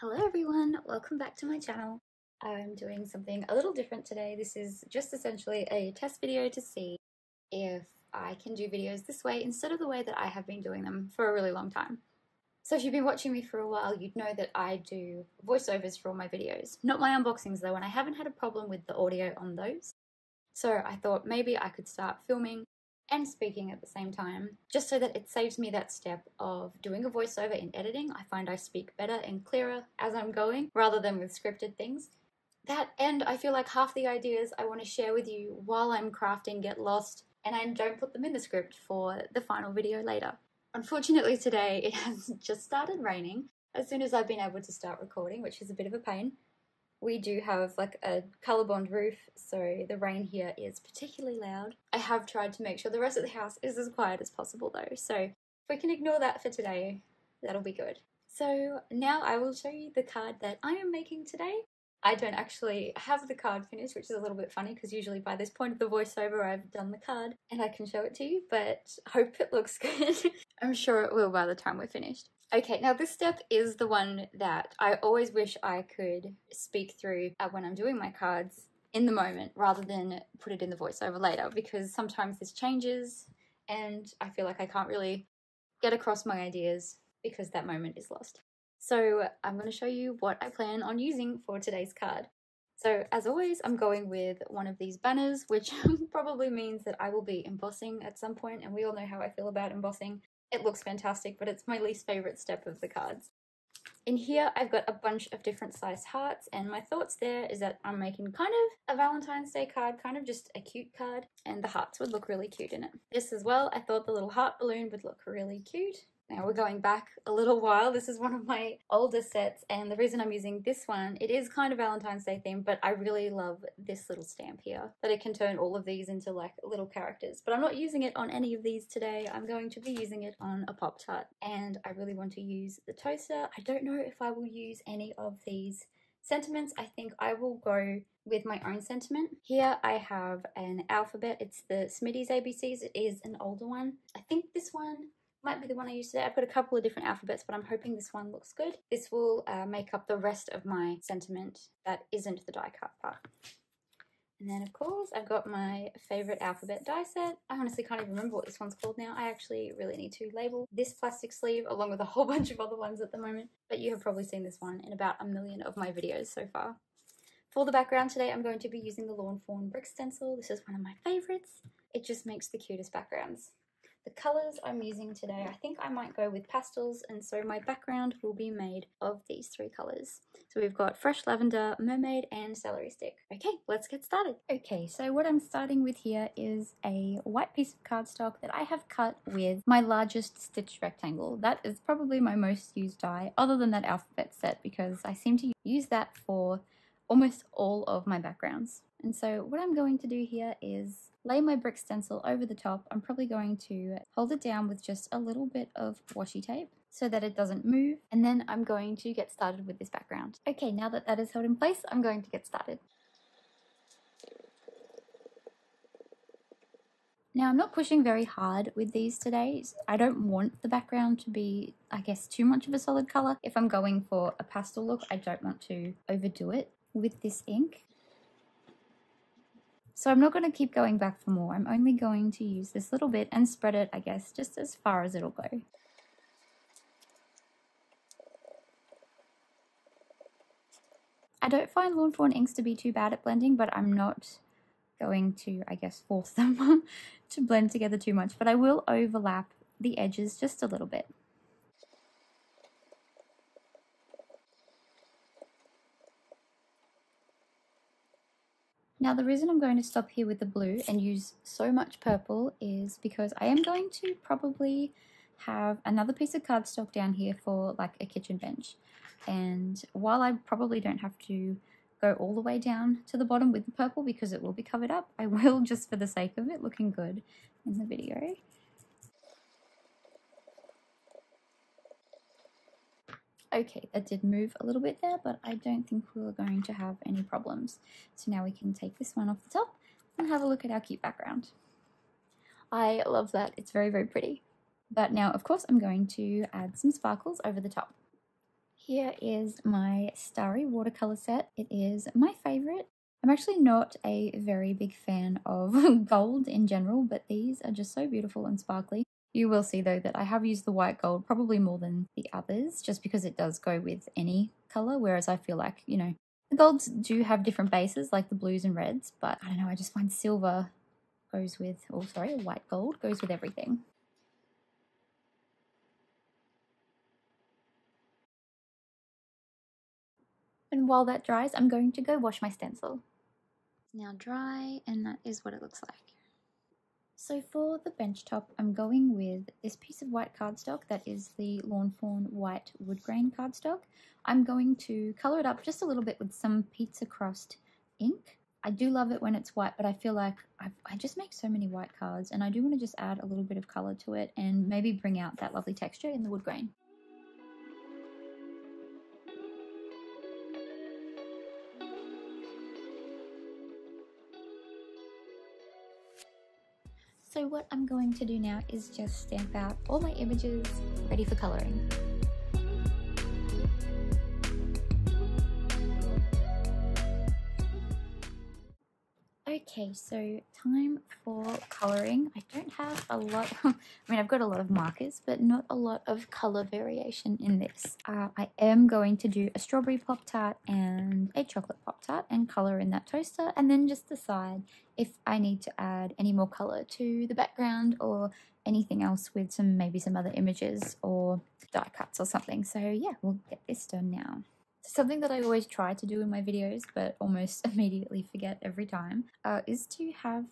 Hello everyone, welcome back to my channel. I'm doing something a little different today. This is just essentially a test video to see if I can do videos this way instead of the way that I have been doing them for a really long time. So if you've been watching me for a while, you'd know that I do voiceovers for all my videos. Not my unboxings though, and I haven't had a problem with the audio on those. So I thought maybe I could start filming and speaking at the same time, just so that it saves me that step of doing a voiceover in editing. I find I speak better and clearer as I'm going rather than with scripted things. That and I feel like half the ideas I want to share with you while I'm crafting get lost and I don't put them in the script for the final video later. Unfortunately, today it has just started raining as soon as I've been able to start recording, which is a bit of a pain. We do have like a Colorbond roof, so the rain here is particularly loud. I have tried to make sure the rest of the house is as quiet as possible though, so if we can ignore that for today, that'll be good. So now I will show you the card that I am making today. I don't actually have the card finished, which is a little bit funny because usually by this point of the voiceover I've done the card and I can show it to you, but hope it looks good. I'm sure it will by the time we're finished. Okay, now this step is the one that I always wish I could speak through uh, when I'm doing my cards in the moment rather than put it in the voiceover later because sometimes this changes and I feel like I can't really get across my ideas because that moment is lost. So I'm going to show you what I plan on using for today's card. So as always, I'm going with one of these banners, which probably means that I will be embossing at some point, and we all know how I feel about embossing. It looks fantastic, but it's my least favorite step of the cards. In here, I've got a bunch of different sized hearts, and my thoughts there is that I'm making kind of a Valentine's Day card, kind of just a cute card, and the hearts would look really cute in it. This as well, I thought the little heart balloon would look really cute, now we're going back a little while. This is one of my older sets and the reason I'm using this one, it is kind of Valentine's Day theme, but I really love this little stamp here. That it can turn all of these into like little characters. But I'm not using it on any of these today. I'm going to be using it on a Pop-Tart and I really want to use the toaster. I don't know if I will use any of these sentiments. I think I will go with my own sentiment. Here I have an alphabet. It's the Smitty's ABCs. It is an older one. I think this one might be the one I use today. I've got a couple of different alphabets, but I'm hoping this one looks good. This will uh, make up the rest of my sentiment that isn't the die cut part. And then of course I've got my favourite alphabet die set. I honestly can't even remember what this one's called now. I actually really need to label this plastic sleeve along with a whole bunch of other ones at the moment. But you have probably seen this one in about a million of my videos so far. For the background today I'm going to be using the Lawn Fawn brick stencil. This is one of my favourites. It just makes the cutest backgrounds. The colours I'm using today, I think I might go with pastels and so my background will be made of these three colours. So we've got Fresh Lavender, Mermaid and Celery Stick. Okay, let's get started. Okay, so what I'm starting with here is a white piece of cardstock that I have cut with my largest stitch rectangle. That is probably my most used die other than that alphabet set because I seem to use that for almost all of my backgrounds. And so what I'm going to do here is lay my brick stencil over the top. I'm probably going to hold it down with just a little bit of washi tape so that it doesn't move. And then I'm going to get started with this background. Okay, now that that is held in place, I'm going to get started. Now I'm not pushing very hard with these today. I don't want the background to be, I guess, too much of a solid colour. If I'm going for a pastel look, I don't want to overdo it with this ink. So I'm not going to keep going back for more. I'm only going to use this little bit and spread it, I guess, just as far as it'll go. I don't find Lawn Fawn inks to be too bad at blending, but I'm not going to, I guess, force them to blend together too much. But I will overlap the edges just a little bit. Now the reason I'm going to stop here with the blue and use so much purple is because I am going to probably have another piece of cardstock down here for like a kitchen bench. And while I probably don't have to go all the way down to the bottom with the purple because it will be covered up, I will just for the sake of it looking good in the video. Okay, that did move a little bit there, but I don't think we're going to have any problems. So now we can take this one off the top and have a look at our cute background. I love that. It's very, very pretty. But now, of course, I'm going to add some sparkles over the top. Here is my Starry watercolor set. It is my favorite. I'm actually not a very big fan of gold in general, but these are just so beautiful and sparkly. You will see though that I have used the white gold probably more than the others just because it does go with any color, whereas I feel like, you know, the golds do have different bases like the blues and reds, but I don't know, I just find silver goes with, oh sorry, white gold goes with everything. And while that dries, I'm going to go wash my stencil. Now dry and that is what it looks like. So for the bench top, I'm going with this piece of white cardstock that is the Lawn Fawn White Wood Grain cardstock. I'm going to colour it up just a little bit with some pizza crust ink. I do love it when it's white, but I feel like I've, i just make so many white cards and I do want to just add a little bit of colour to it and maybe bring out that lovely texture in the wood grain. So what I'm going to do now is just stamp out all my images ready for colouring. Okay, so time for colouring. I don't have a lot, I mean I've got a lot of markers, but not a lot of colour variation in this. Uh, I am going to do a strawberry Pop-Tart and a chocolate Pop-Tart and colour in that toaster and then just decide if I need to add any more colour to the background or anything else with some maybe some other images or die cuts or something. So yeah, we'll get this done now. Something that I always try to do in my videos, but almost immediately forget every time, uh, is to have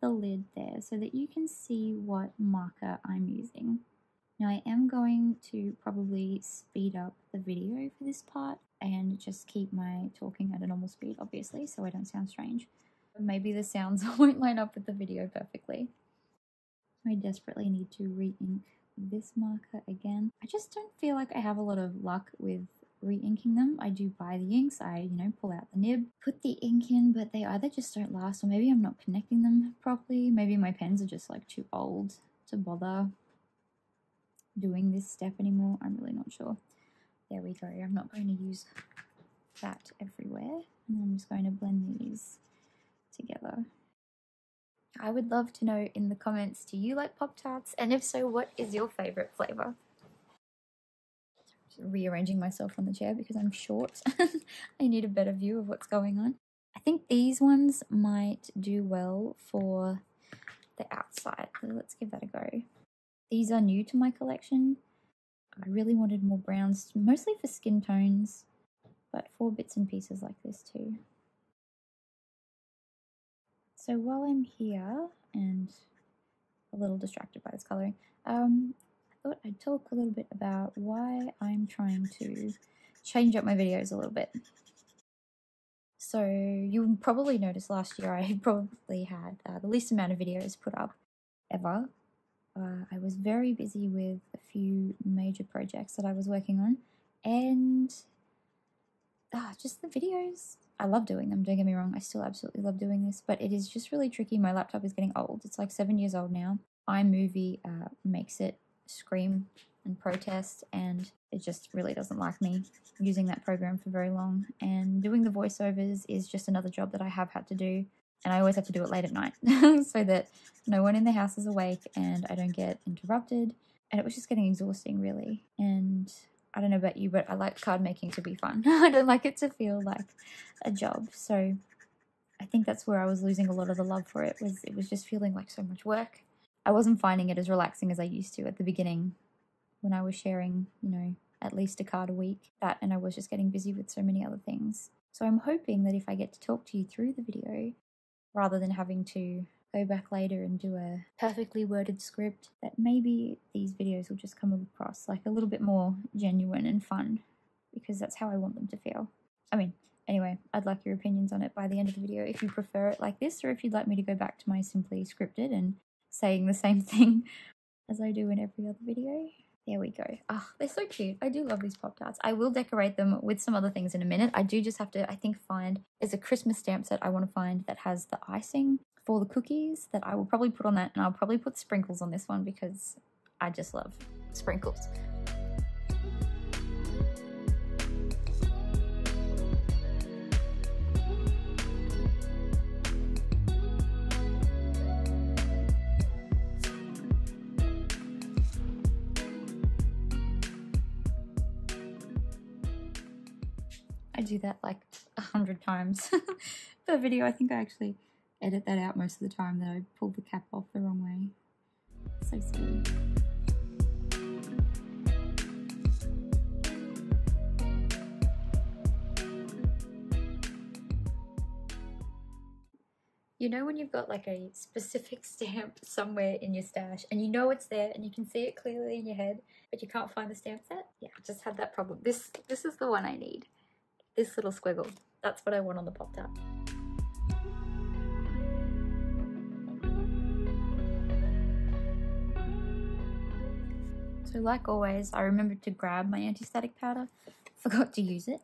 the lid there so that you can see what marker I'm using. Now I am going to probably speed up the video for this part and just keep my talking at a normal speed, obviously, so I don't sound strange. Maybe the sounds won't line up with the video perfectly. I desperately need to re-ink this marker again. I just don't feel like I have a lot of luck with re-inking them. I do buy the inks, I, you know, pull out the nib, put the ink in, but they either just don't last or maybe I'm not connecting them properly. Maybe my pens are just like too old to bother doing this step anymore. I'm really not sure. There we go. I'm not going to use that everywhere. And I'm just going to blend these together. I would love to know in the comments, do you like Pop-Tarts? And if so, what is your favourite flavour? Rearranging myself on the chair because I'm short. I need a better view of what's going on. I think these ones might do well for the outside. So let's give that a go. These are new to my collection. I really wanted more browns, mostly for skin tones, but for bits and pieces like this too. So while I'm here and a little distracted by this colouring, um, thought I'd talk a little bit about why I'm trying to change up my videos a little bit. So you probably noticed last year I probably had uh, the least amount of videos put up ever. Uh, I was very busy with a few major projects that I was working on and uh, just the videos. I love doing them, don't get me wrong. I still absolutely love doing this, but it is just really tricky. My laptop is getting old. It's like seven years old now. iMovie uh, makes it scream and protest and it just really doesn't like me using that program for very long. And doing the voiceovers is just another job that I have had to do and I always have to do it late at night so that no one in the house is awake and I don't get interrupted. And it was just getting exhausting really. And I don't know about you but I like card making to be fun. I don't like it to feel like a job. So I think that's where I was losing a lot of the love for it was it was just feeling like so much work I wasn't finding it as relaxing as I used to at the beginning when I was sharing, you know, at least a card a week. That and I was just getting busy with so many other things. So I'm hoping that if I get to talk to you through the video, rather than having to go back later and do a perfectly worded script, that maybe these videos will just come across like a little bit more genuine and fun because that's how I want them to feel. I mean, anyway, I'd like your opinions on it by the end of the video if you prefer it like this or if you'd like me to go back to my simply scripted and saying the same thing as I do in every other video. There we go. Ah, oh, they're so cute. I do love these Pop-Tarts. I will decorate them with some other things in a minute. I do just have to, I think, find, there's a Christmas stamp set I want to find that has the icing for the cookies that I will probably put on that. And I'll probably put sprinkles on this one because I just love sprinkles. Do that like a hundred times per video. I think I actually edit that out most of the time that I pull the cap off the wrong way. So silly. You know when you've got like a specific stamp somewhere in your stash and you know it's there and you can see it clearly in your head, but you can't find the stamp set? Yeah, I just had that problem. This this is the one I need. This little squiggle. That's what I want on the pop tart. So like always, I remembered to grab my anti-static powder. Forgot to use it.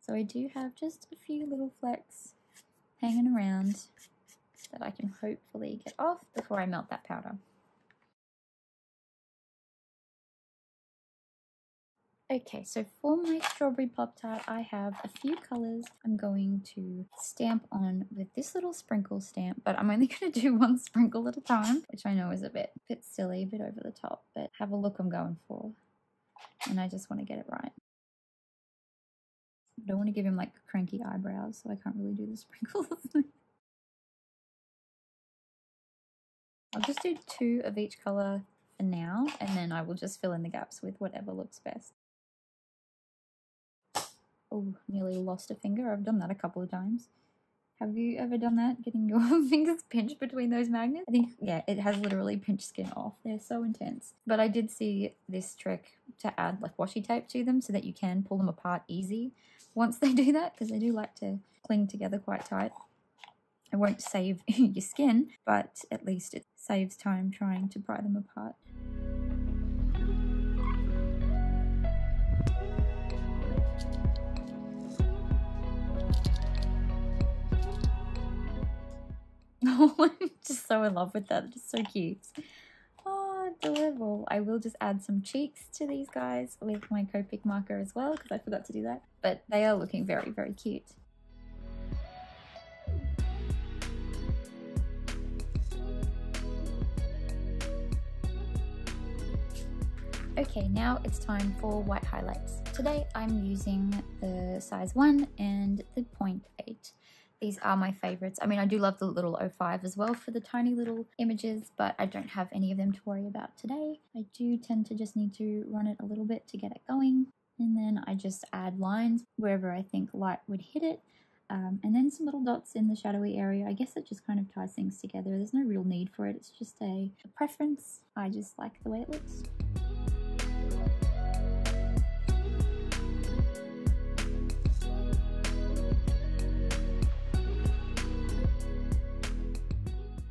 So I do have just a few little flecks hanging around that I can hopefully get off before I melt that powder. Okay, so for my strawberry pop tart, I have a few colors I'm going to stamp on with this little sprinkle stamp, but I'm only going to do one sprinkle at a time, which I know is a bit, bit silly, a bit over the top, but have a look I'm going for. And I just want to get it right. I don't want to give him like cranky eyebrows, so I can't really do the sprinkles. I'll just do two of each colour for now, and then I will just fill in the gaps with whatever looks best. Oh, nearly lost a finger. I've done that a couple of times. Have you ever done that? Getting your fingers pinched between those magnets? I think, yeah, it has literally pinched skin off. They're so intense. But I did see this trick to add like washi tape to them so that you can pull them apart easy once they do that because they do like to cling together quite tight. It won't save your skin, but at least it saves time trying to pry them apart. Oh, I'm just so in love with that. It's so cute. Oh, adorable. I will just add some cheeks to these guys with my Copic marker as well because I forgot to do that. But they are looking very, very cute. Okay, now it's time for white highlights. Today I'm using the size 1 and the 0.8. These are my favorites. I mean, I do love the little 05 as well for the tiny little images, but I don't have any of them to worry about today. I do tend to just need to run it a little bit to get it going. And then I just add lines wherever I think light would hit it. Um, and then some little dots in the shadowy area. I guess it just kind of ties things together. There's no real need for it. It's just a, a preference. I just like the way it looks.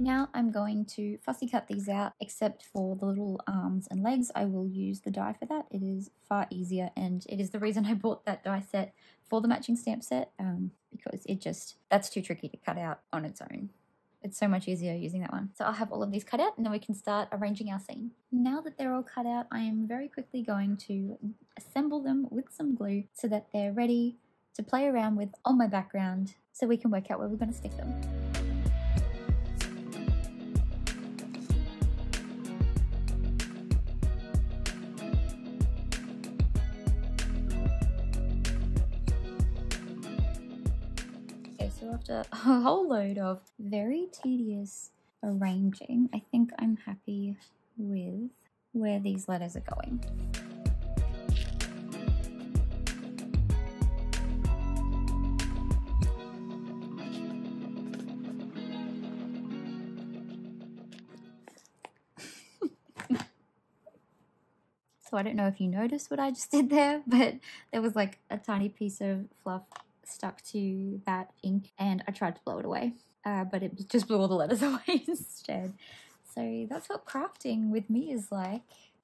Now I'm going to fussy cut these out, except for the little arms and legs. I will use the die for that. It is far easier, and it is the reason I bought that die set for the matching stamp set, um, because it just, that's too tricky to cut out on its own. It's so much easier using that one. So I'll have all of these cut out and then we can start arranging our scene. Now that they're all cut out, I am very quickly going to assemble them with some glue so that they're ready to play around with on my background so we can work out where we're going to stick them. After a whole load of very tedious arranging, I think I'm happy with where these letters are going. So I don't know if you noticed what I just did there, but there was like a tiny piece of fluff stuck to that ink and I tried to blow it away, uh, but it just blew all the letters away instead. So that's what crafting with me is like.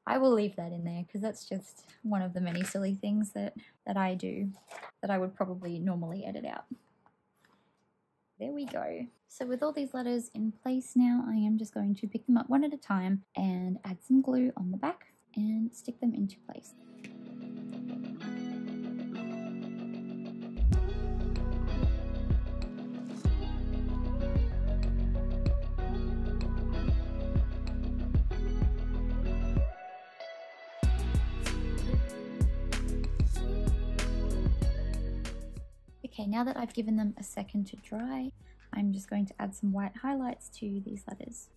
I will leave that in there because that's just one of the many silly things that, that I do that I would probably normally edit out. There we go. So with all these letters in place now, I am just going to pick them up one at a time and add some glue on the back and stick them into place. Okay, now that I've given them a second to dry, I'm just going to add some white highlights to these letters.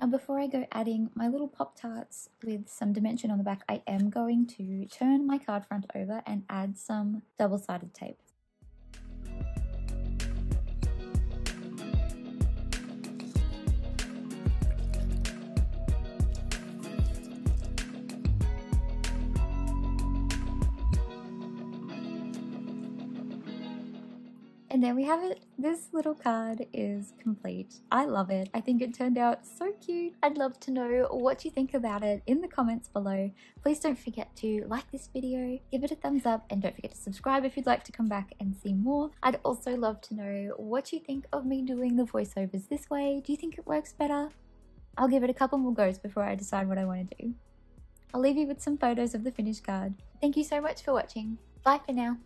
And before I go adding my little Pop-Tarts with some dimension on the back, I am going to turn my card front over and add some double-sided tape. There we have it. This little card is complete. I love it. I think it turned out so cute. I'd love to know what you think about it in the comments below. Please don't forget to like this video, give it a thumbs up, and don't forget to subscribe if you'd like to come back and see more. I'd also love to know what you think of me doing the voiceovers this way. Do you think it works better? I'll give it a couple more goes before I decide what I want to do. I'll leave you with some photos of the finished card. Thank you so much for watching. Bye for now.